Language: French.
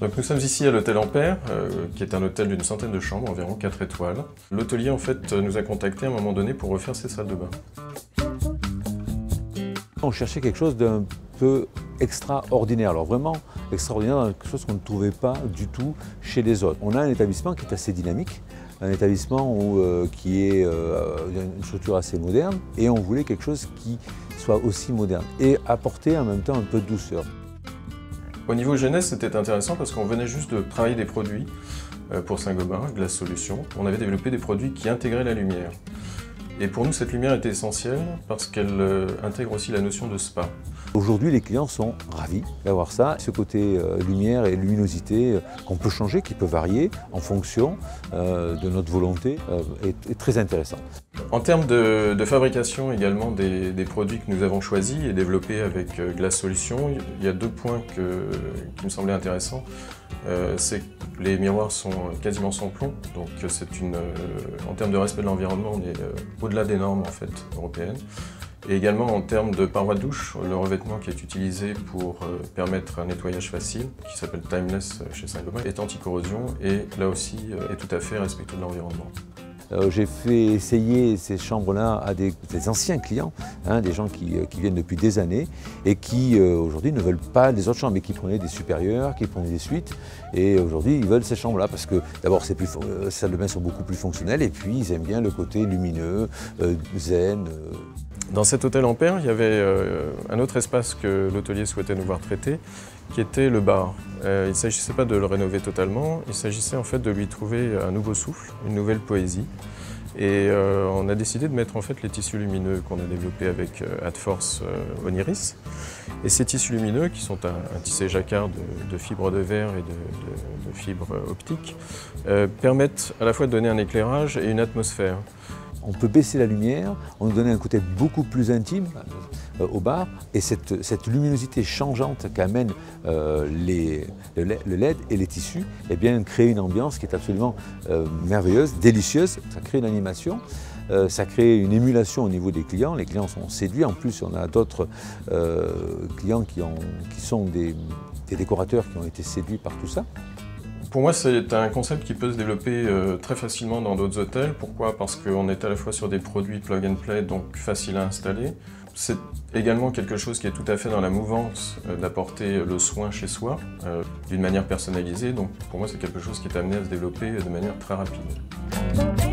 Donc nous sommes ici à l'hôtel Ampère, euh, qui est un hôtel d'une centaine de chambres, environ 4 étoiles. L'hôtelier en fait nous a contacté à un moment donné pour refaire ses salles de bain. On cherchait quelque chose d'un peu extraordinaire, alors vraiment extraordinaire, quelque chose qu'on ne trouvait pas du tout chez les autres. On a un établissement qui est assez dynamique, un établissement euh, qui est euh, une structure assez moderne, et on voulait quelque chose qui soit aussi moderne et apporter en même temps un peu de douceur. Au niveau jeunesse, c'était intéressant parce qu'on venait juste de travailler des produits euh, pour Saint-Gobain, Glace Solutions. On avait développé des produits qui intégraient la lumière. Et pour nous, cette lumière était essentielle parce qu'elle euh, intègre aussi la notion de spa. Aujourd'hui, les clients sont ravis d'avoir ça. Ce côté euh, lumière et luminosité euh, qu'on peut changer, qui peut varier en fonction de notre volonté, est, très intéressant. En termes de, fabrication également des, produits que nous avons choisis et développés avec Glass Solutions, il y a deux points qui me semblaient intéressants. c'est les miroirs sont quasiment sans plomb, donc c'est une, en termes de respect de l'environnement, on est au-delà des normes en fait, européennes. Et également en termes de parois de douche, le revêtement qui est utilisé pour euh, permettre un nettoyage facile, qui s'appelle Timeless chez Saint-Gobain, est anti-corrosion et là aussi euh, est tout à fait respectueux de l'environnement. Euh, j'ai fait essayer ces chambres-là à des, anciens clients, hein, des gens euh, qui, viennent depuis des années et qui euh, aujourd'hui ne veulent pas des autres chambres, mais qui prenaient des supérieurs, qui prenaient des suites. Et aujourd'hui, ils veulent ces chambres-là parce que d'abord, ces salles de bain sont beaucoup plus fonctionnelles et puis ils aiment bien le côté lumineux, zen. Dans cet hôtel Ampère, il y avait un autre espace que l'hôtelier souhaitait nous voir traiter, qui était le bar. il ne s'agissait pas de le rénover totalement, il s'agissait en fait de lui trouver un nouveau souffle, une nouvelle poésie. Et euh, on a décidé de mettre en fait les tissus lumineux qu'on a développés avec euh, Adforce euh, Oniris. Et ces tissus lumineux, qui sont un, tissé jacquard de, fibres de verre et de fibres optiques, permettent à la fois de donner un éclairage et une atmosphère. On peut baisser la lumière, on nous donner un côté beaucoup plus intime euh, au bar, et cette, luminosité changeante qu'amènent euh, le LED et les tissus, eh bien, crée une ambiance qui est absolument euh, merveilleuse, délicieuse, ça crée une animation. ça crée une émulation au niveau des clients. Les clients sont séduits. En plus, on a d'autres clients qui, sont des décorateurs qui ont été séduits par tout ça. Pour moi, c'est un concept qui peut se développer euh, très facilement dans d'autres hôtels. Pourquoi? Parce qu'on est à la fois sur des produits plug and play, donc faciles à installer. C'est également quelque chose qui est tout à fait dans la mouvance euh, d'apporter le soin chez soi, euh, d'une manière personnalisée. Donc pour moi, c'est quelque chose qui est amené à se développer de manière très rapide.